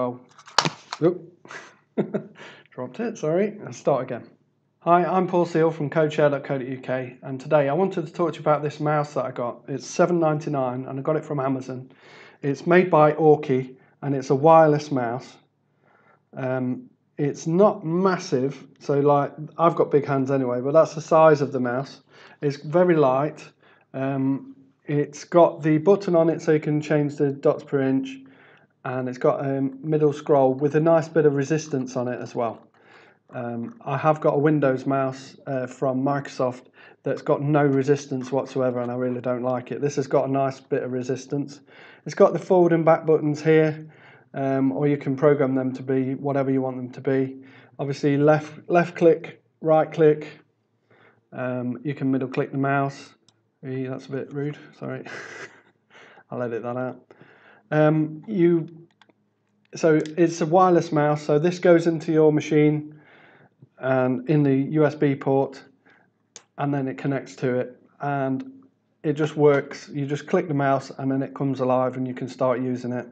well. Oop. Dropped it, sorry. I'll start again. Hi, I'm Paul Seal from codeshare.co.uk and today I wanted to talk to you about this mouse that I got. It's $7.99 and I got it from Amazon. It's made by AUKEY and it's a wireless mouse. Um, it's not massive, so like I've got big hands anyway, but that's the size of the mouse. It's very light. Um, it's got the button on it so you can change the dots per inch and it's got a middle scroll with a nice bit of resistance on it as well. Um, I have got a Windows mouse uh, from Microsoft that's got no resistance whatsoever and I really don't like it. This has got a nice bit of resistance. It's got the forward and back buttons here um, or you can program them to be whatever you want them to be. Obviously left, left click, right click, um, you can middle click the mouse. That's a bit rude, sorry. I'll edit that out. Um, you so it's a wireless mouse. So this goes into your machine and in the USB port, and then it connects to it, and it just works. You just click the mouse, and then it comes alive, and you can start using it.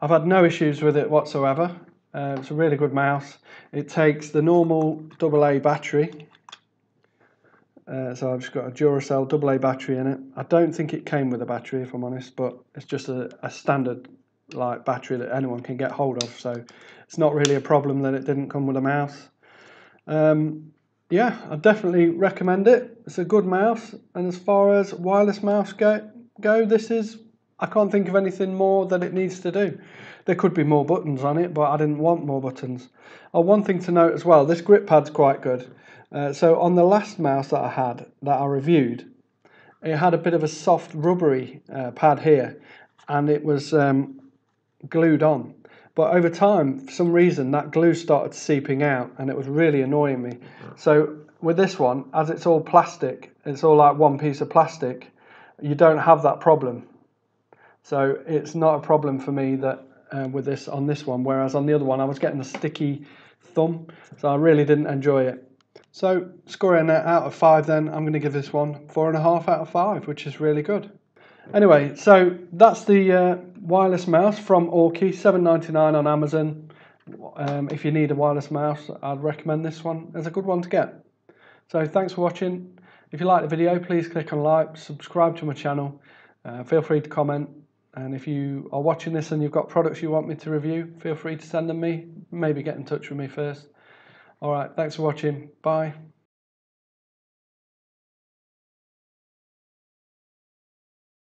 I've had no issues with it whatsoever. Uh, it's a really good mouse. It takes the normal AA battery. Uh, so I've just got a Duracell AA battery in it. I don't think it came with a battery, if I'm honest, but it's just a, a standard like battery that anyone can get hold of. So it's not really a problem that it didn't come with a mouse. Um, yeah, I definitely recommend it. It's a good mouse, and as far as wireless mouse go, go this is. I can't think of anything more that it needs to do. There could be more buttons on it, but I didn't want more buttons. Oh, one thing to note as well: this grip pad's quite good. Uh, so on the last mouse that I had that I reviewed, it had a bit of a soft rubbery uh, pad here, and it was um, glued on. But over time, for some reason, that glue started seeping out and it was really annoying me. So with this one, as it's all plastic, it's all like one piece of plastic, you don't have that problem. So it's not a problem for me that uh, with this on this one, whereas on the other one, I was getting a sticky thumb, so I really didn't enjoy it. So scoring out of five, then I'm going to give this one four and a half out of five, which is really good. Anyway, so that's the uh, wireless mouse from AUKEY, seven ninety nine on Amazon. Um, if you need a wireless mouse, I'd recommend this one It's a good one to get. So thanks for watching. If you like the video, please click on like, subscribe to my channel. Uh, feel free to comment. And if you are watching this and you've got products you want me to review, feel free to send them me. Maybe get in touch with me first. All right, thanks for watching. Bye.